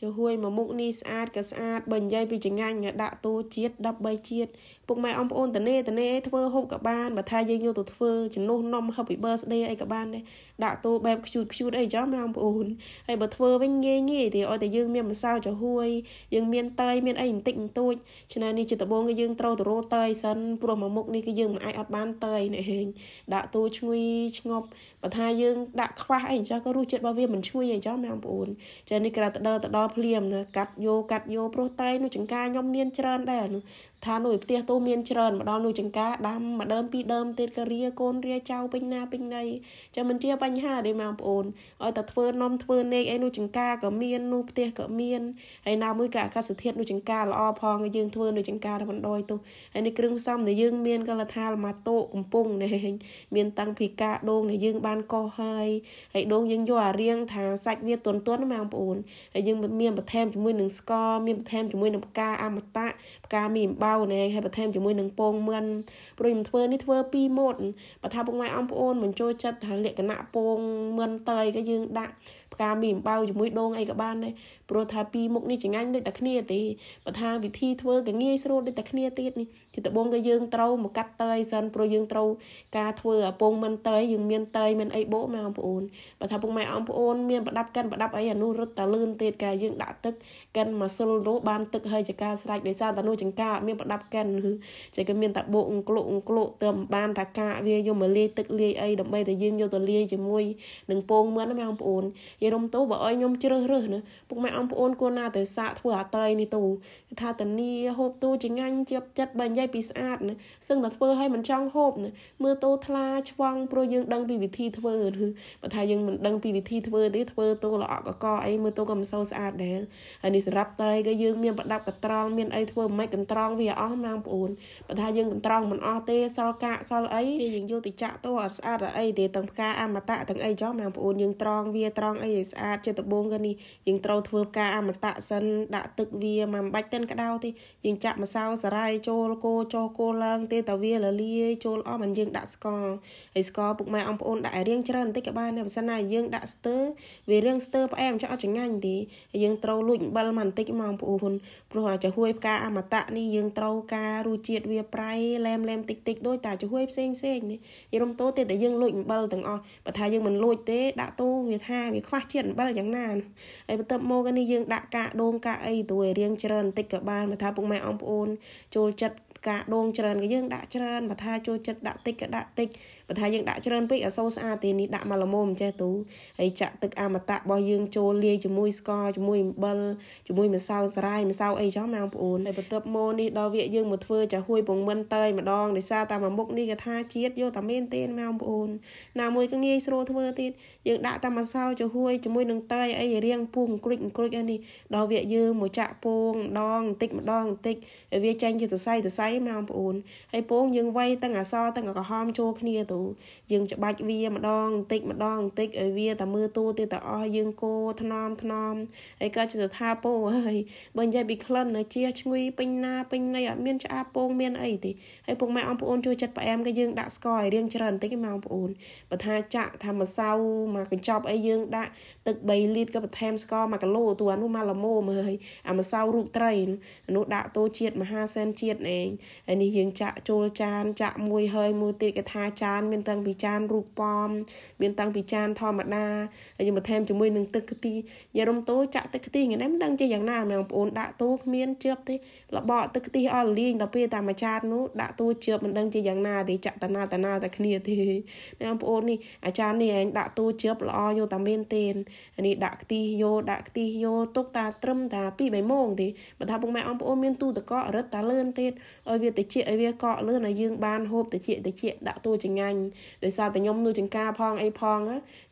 ចូលហួយមកមុខនេះស្អាតក៏ស្អាតបើនិយាយពីចងាញ់ដាក់តូជាតិ13ជាតិ ពុកម៉ែអំប្អូនតនេតនេធ្វើហូបក៏បានបើថាយើងយកទៅធ្វើជំនួសនំ Happy Birthday អីក៏បានដែរដាក់តូបែបខ្ជូតខ្ជូតអីចោះម៉ែអំប្អូនហើយបើធ្វើវិញងាយងាយទេឲ្យតែយើងមានម្សៅចំហួយយើងមានតើយមានអីបន្តិចបន្តួចឆ្នាំនេះជាដំបូងគឺយើងត្រូវទៅរកតើយសិនព្រោះមកមុខនេះគឺយើងមិនអាចអត់បានតើយនេះហេងដាក់តូឈ្ងុយឆ្ងប់បើថាយើងដាក់ខ្វះអីអញ្ចឹងក៏រសជាតិរបស់វាមិនឈ្ងុយអីចោះម៉ែអំប្អូនចានេះក្រៅទៅដល់ទៅដល់ភ្លាមណាកាត់យកកាត់យកព្រោះតែនោះចង្ការខ្ញុំមានច្រើនដែរនោះ ថានួយផ្ទះទូមានច្រើនម្ដងនួយចង្ការដាំមួយដើមពីរដើមទៀតក៏រាកូនរាចៅពេញណាពេញណីចាំមិនជាបញ្ហាទេបងប្អូនឲ្យតែធ្វើនំធ្វើនេកអីនោះចង្ការក៏មាននោះផ្ទះក៏មានហើយណាមួយក៏អាកាសធាតុនោះចង្ការល្អផងយើងធ្វើនោះចង្ការតែបណ្ដោយទៅហើយនេះគ្រឿងផ្សំដែលយើងមានក៏លថាលម៉ាតូកំពុងនេះមានតាំងពីកាដូងដែលយើងបានកោសហើយហើយដូងយើងយកអារៀងថាសាច់វាទន់ទន់បងប្អូនហើយយើងមានបន្ថែមជាមួយនឹងស្ករមានបន្ថែមជាមួយនឹងផ្កាអមតៈផ្កាមីអំបៅណែហើយបន្ថែមជាមួយនឹងពងមឿនព្រោះខ្ញុំធ្វើនេះធ្វើពីរម៉ូតបើថាពុកម៉ែអំប្អូនមិនចូលចិត្តថាលក្ខណៈពងមឿនតើយក៏យើងដាក់ផ្កាមីអំបៅជាមួយដូងអីក៏បានដែរព្រោះថាពីរមុខនេះចងាញ់ដូចតែគ្នាទេបើថាវិធីធ្វើក៏ងាយស្រួលដូចតែគ្នាទៀតនេះ ជាដំបូងក៏យើងត្រូវមកកាត់តើយសិនព្រោះយើងត្រូវការធ្វើអាពងមិនតើយយើងមានតើយមានអីបោម៉ែបងប្អូនបើថាពុកម៉ែអំប្អូនមានប្រដាប់កិនប្រដាប់អីអានោះរត់តែលឿនទៀតកាយើងដាក់ទឹកកិនមកសិលនោះបានទឹកហើយចកាស្រេចដោយសារតែនោះចង្ការមានប្រដាប់កិនចេះក៏មានតែបោកអង្គលក់អង្គលក់ទៅបានតាកាវាយកមកលាយទឹកលាយអីដើម្បីតែយើងយកទៅលាយជាមួយនឹងពងមឿនណាបងប្អូននិយាយរំទៅបើឲ្យខ្ញុំជ្រើសរើសណាពុកម៉ែអំប្អូនគួរណាតែសាកធ្វើអាតើយនេះទៅថាតានីហូបទូចងាញ់ជាប់ចិត្តបើនិយាយពីស្អាតណាសឹងតែធ្វើឲ្យមិនចង់ហូបណាមើលតូថ្លាឆ្វង់ព្រោះយើងដឹងពីវិធីធ្វើបើថាយើងមិនដឹងពីវិធីធ្វើទេធ្វើតូល្អកកអីមើលតូក៏មិនសូវស្អាតដែរហើយនេះសម្រាប់តែក៏យើងមានប្រដាប់កត្រង់មានអីធ្វើមិនកត្រង់វាអស់ម៉ាងប្អូនបើថាយើងកត្រង់មិនអស់ទេសល់កាកសល់អីយើងយកទៅចាក់តូអត់ស្អាតអីទេទាំងផ្កាអមតៈទាំងអីចុះម៉ាងប្អូនយើងត្រង់វាត្រង់អីឲ្យស្អាតជាដំបូងក៏នេះយើងត្រូវធ្វើផ្កាអមតៈសិនដាក់ទឹកវាមិនបាច់តិនក្តៅទេយើងចាក់ម្សៅសារាយចូលគោចុះគោឡើងទេតើវាលលាយចូលអស់មិនយើងដាក់ស្ករហើយស្ករពុកម៉ែអង្គប្អូនដាក់ឲ្យរៀងច្រើនបន្តិចក៏បានដែរបើសិនណាយើងដាក់ស្ទើវារៀងស្ទើផ្អែមចុះអត់ចងាញ់ទេហើយយើងត្រូវលួចអំបិលមកបន្តិចមកបងប្អូនព្រោះអាចហួយផ្កាអមតៈនេះយើងត្រូវការរសជាតិវាប្រៃឡែមឡែមតិចតិចដូចតែចហួយផ្សេងផ្សេងនេះយរំតូទេតែយើងលួចអំបិលទាំងអស់បើថាយើងមិនលួចទេដាក់ទូវាថាវាខ្វះជាតិអំបិលយ៉ាងណាហើយបន្ទាប់មកនេះយើងដាក់កាកដូងកាកអីទៅឲ្យរៀងច្រើនបន្តិចក៏បានបើថាពុកម៉ែអង្គប្អូនចូលចិត្ត ការដូងច្រើនក៏យើងដាក់ច្រើនបើថាចូលចិត្តដាក់តិចក៏ដាក់តិចបើថាយើងដាក់ច្រើនពេកអសូរស្អាតទេនេះដាក់មកល្មមចេះទូហើយចាក់ទឹកអមតៈរបស់យើងចូលលាយជាមួយស្ករជាមួយអំបិលជាមួយម្សៅសារាយម្សៅអីចោះម៉ែបងប្អូនហើយបន្ទាប់មកនេះដល់វាយើងមកធ្វើចាហួយពងមិនតើយម្ដងដោយសារតាមមុខនេះគេថាជាតិយកតែមែនទេម៉ែបងប្អូនណាមួយក៏ងាយស្រួលធ្វើទៀតយើងដាក់តែម្សៅចាហួយជាមួយនឹងតើយអីរៀងពុះក្រួចក្រួចអានេះដល់វាយើងមកចាក់ពងម្ដងបន្តិចម្ដងបន្តិចហើយវាចាញ់ជាសរសៃសរសៃម៉ែបងប្អូនហើយពងយើងវាយទាំងអសទាំងក្រហមចូលគ្នាទៅយើងច្បាច់វាម្ដងបន្តិចម្ដងបន្តិចឲ្យវាតែមើលតួទៀតតែអស់យើងគោថ្នមថ្នមហើយក៏ជាស្ថាពោហើយបើនិយាយពីក្លិននៅជាឈ្ងុយពេញណាពេញណីអត់មានឆ្អាបពងមានអីទេហើយពុកម៉ែអង្គប្អូនជួយចិត្តផ្អែមក៏យើងដាក់ស្ករឲ្យរៀងច្រើនបន្តិចម៉ែអង្គប្អូនបើថាចាក់ថាម្សៅមកកញ្ចប់អីយើងដាក់ទឹក3លីត្រក៏បន្ថែមស្ករ1គីឡូតួនោះមកល្មមហើយអាម្សៅរូបត្រីនោះដាក់តូជាតិមហាសែនជាតិឯងហើយនេះយើងចាក់ចូលចានចាក់មួយហើយមួយទៀតគេថាចាន មានតាំងពីចានរូបប៉មមានតាំងពីចានធម្មតាហើយយើងបន្ថែមជាមួយនឹងទឹកខ្ទិះយារំតូចាក់ទឹកខ្ទិះថ្ងៃនេះមិនដឹងជាយ៉ាងណាបងប្អូនដាក់តូគ្មានជឿបទេលបកទឹកខ្ទិះអស់លីងដល់ពេលតាមចាននោះដាក់តូជឿបមិនដឹងជាយ៉ាងណាទេចាក់តាណាតាណាតែគ្នាទេបងប្អូននេះអាចារ្យនេះឯងដាក់តូជឿបល្អយកតែមានទេនេះដាក់ខ្ទិះយកដាក់ខ្ទិះយកទុកតាត្រឹមតា2 3ម៉ោងទេបើថាពុកម៉ែអង្គប្អូនមានទូតកករឹតតាលឿនទៀតឲ្យវាតិចឲ្យវាកកលឿនឲ្យយើងបានហូបតិចតិចដាក់តូចងាញ់ដោយសារតែខ្ញុំនួចង្ការផងអីផង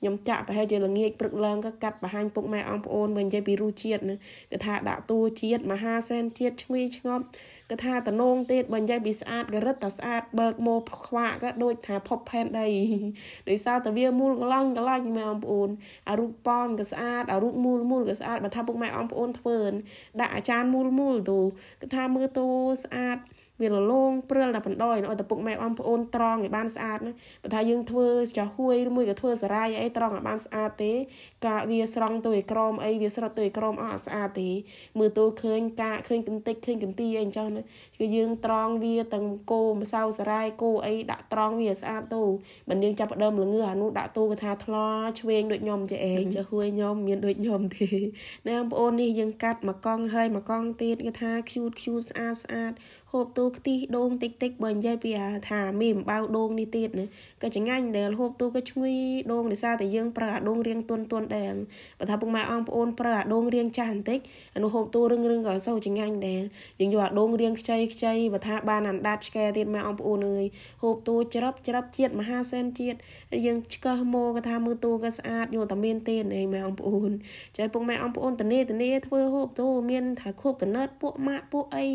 ខ្ញុំចាក់ប្រហែលជាល្ងាចព្រឹកឡើងក៏កាត់បង្ហាញពុកម៉ែអង្គប្អូនមកនិយាយពីរសជាតិណាគឺថាដាក់តួជាតិមហាសែនជាតិឈ្ងុយឆ្ងប់គឺថាតំណងទៀតបើនិយាយពីស្អាតក៏រឹតតែស្អាតបើកមកខ្វាក់ក៏ដូចថាផុបផែនដីដោយសារតែវាមូលកន្លងកន្លាញ់ម៉ែអង្គប្អូនអារូបប៉មក៏ស្អាតអារូបមូលមូលក៏ស្អាតបើថាពុកម៉ែអង្គប្អូនធ្វើដាក់អាចារ្យមូលមូលទូគឺថាមើលតូស្អាត វារលោងព្រិលតែបណ្ដោយឲ្យតែពុកម៉ែបងប្អូនត្រង់ឲ្យបានស្អាតណាបើថាយើងធ្វើចោះហួយឬមួយក៏ធ្វើសារាយអីត្រង់ឲ្យបានស្អាតទេកាវាស្រង់ទៅឲ្យក្រមអីវាស្រត់ទៅឲ្យក្រមអត់ស្អាតទេមើលទៅឃើញកាឃើញកន្តិចឃើញកន្ទីអីអញ្ចឹងណាគឺយើងត្រង់វាទាំងគោម្សៅសារាយគោអីដាក់ត្រង់វាស្អាតទៅមិនយើងចាប់ដើមល្ងើអានោះដាក់ទូកថាថ្លោឆ្វេងដូចខ្ញុំចេះឯងចុះហួយខ្ញុំមានដូចខ្ញុំទេណាបងប្អូននេះយើងកាត់មកកង់ហើយមកកង់ទៀតគេថា cute cute ស្អាតស្អាតហូបទូខ្ទិះដូងតិចតិចបើនិយាយពីថាមីអំបៅដូងនេះទៀតណាក៏ចងាញ់ដែលហូបទូក៏ឈ្ងុយដូងដោយសារតែយើងប្រើអាដូងរៀងទន់ទន់ដែរបើថាពុកម៉ែអងប្អូនប្រើអាដូងរៀងចាស់បន្តិចអានោះហូបទូរឹងរឹងក៏សូវចងាញ់ដែរយើងយកអាដូងរៀងខ្ចីខ្ចីបើថាបានអាដាតឆ្កែទៀតម៉ែអងប្អូនអើយហូបទូច្រាប់ច្រាប់ជាតិមហាសែនជាតិយើងឆ្កឹះមកក៏ថាមើលទូក៏ស្អាតយកតែមានទេណែម៉ែអងប្អូនចែពុកម៉ែអងប្អូនតនេតនេធ្វើហូបទូមានថាខូបកណើតពួកម៉ាក់ពួកអី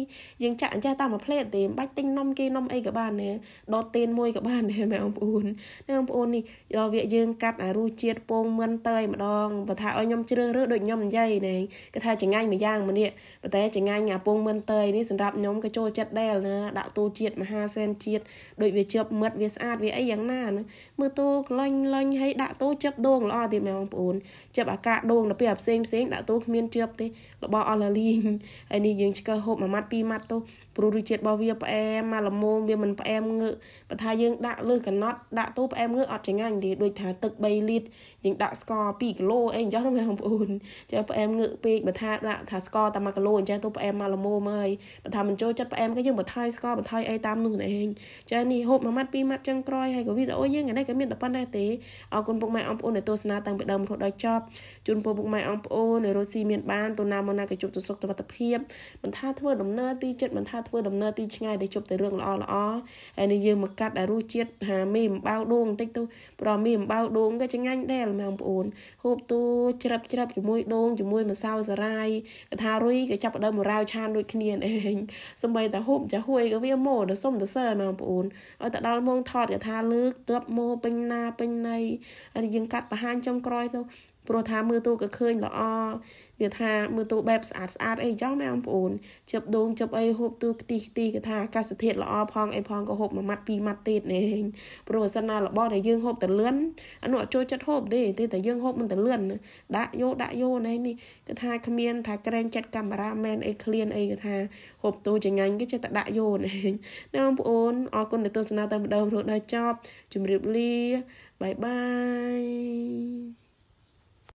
យើងចាក់អញ្ចេះតាមមួយផ្លេតទេបាច់ទិញនំគេនំអីក៏បានដែរដតទៀនមួយក៏បានដែរម៉ែបងប្អូនណាបងប្អូននេះដល់វាយើងកាត់អារសជាតិពងមិនតើម្ដងបើថាឲ្យខ្ញុំជ្រើសរើសដូចខ្ញុំនិយាយណែគេថាចងាញ់មួយយ៉ាងម្នាក់ប៉ុន្តែចងាញ់អាពងមិនតើនេះសម្រាប់ខ្ញុំក៏ចូលចិត្តដែរណាដាក់ទូជាតិមហាសែនជាតិដូចវាជាប់មិត្តវាស្អាតវាអីយ៉ាងណាណាមើលទូក្លាញ់លាញ់ឲ្យដាក់ទូជាប់ដូងល្អទៀតម៉ែបងប្អូនជាប់អាកាដូងទៅពេលផ្សេងផ្សេងដាក់ទូគ្មានជាប់ទេរបស់អស់លលីងហើយនេះយើងឆ្កឹះហូបមួយម៉ាត់ពីរម៉ាត់ទៅព្រោះរសជាតិរបស់វាផ្អែមមកល្មមវាមិនផ្អែមងើកបើថាយើងដាក់លើកណត់ដាក់ទូផ្អែមងើកអត់ចងាញ់ទេដូចថាទឹក3លីត្រយើងដាក់ស្ករ2គីឡូអីអញ្ចឹងណាបងប្អូនចេះផ្អែមងើកពេកបើថាដាក់ថាស្ករតែ1គីឡូអញ្ចឹងទូផ្អែមមកល្មមហើយបើថាមិនចូលចិត្តផ្អែមក៏យើងបន្ថយស្ករបន្ថយអីតាមនោះឯងចានេះហូបមួយម៉ាត់ពីរម៉ាត់ចឹងក្រោយហើយក៏វីដេអូយើងថ្ងៃនេះក៏មានតែប៉ុណ្ណេះទេអរគុណពុកម៉ែអងប្អូនដែលទស្សនាតាំងពីដើមរហូតដល់ចប់ជូនពរពុកម៉ែអងប្អូនដែលរស់ស៊ីមានបានទូណាមកណាក៏ជួបទៅសុខសុខភាពមិនថាធ្វើដំណើរទីចិត្តមិនថាធ្វើដំណើរទីឆ្ងាយដែលជប់តែរឿងល្អល្អហើយនេះយើងមកកាត់ឲ្យរសជាតិហាមីអំបៅដូងបន្តិចទៅព្រោះមីអំបៅដូងក៏ចងាញ់ដែរបងប្អូនហូបទូច្រាប់ច្រាប់ជាមួយដូងជាមួយម្សៅសារាយកថារុយក៏ចាប់ដើមមករាវឆានដូចគ្នាឯងសម្បីតែហូបចាហួយក៏វាមកដល់សុំទៅសើបងប្អូនឲ្យតែដល់ម៉ោងថតក៏ថាលើកទើបមកពេញណាពេញណៃហើយយើងកាត់បង្ហាញចុងក្រោយទៅ ព្រោះថាមើលទូក៏ឃើញល្អវាថាមើលទូបែបស្អាតស្អាតអីចឹងណាបងប្អូនជិបដូងជិបអីហូបទូខ្ទីខ្ទីគេថាអាកាសធាតុល្អផងអីផងក៏ហូបមួយម៉ាត់ពីរម៉ាត់ទៀតណែព្រោះបើសិនណារបស់ដែលយើងហូបតលឿនអានោះអត់ចូលចិត្តហូបទេទេតែយើងហូបមិនតលឿនដាក់យកដាក់យកណែនេះគេថាគ្មានថាក្រែងចិត្តកាមេរ៉ាមែនអីឃ្លានអីគេថាហូបទូចងាញ់គេចេះតែដាក់យកណែណាបងប្អូនអរគុណដែលទស្សនាតាមម្ដងរហូតដល់ចប់ជម្រាបលាបាយបាយ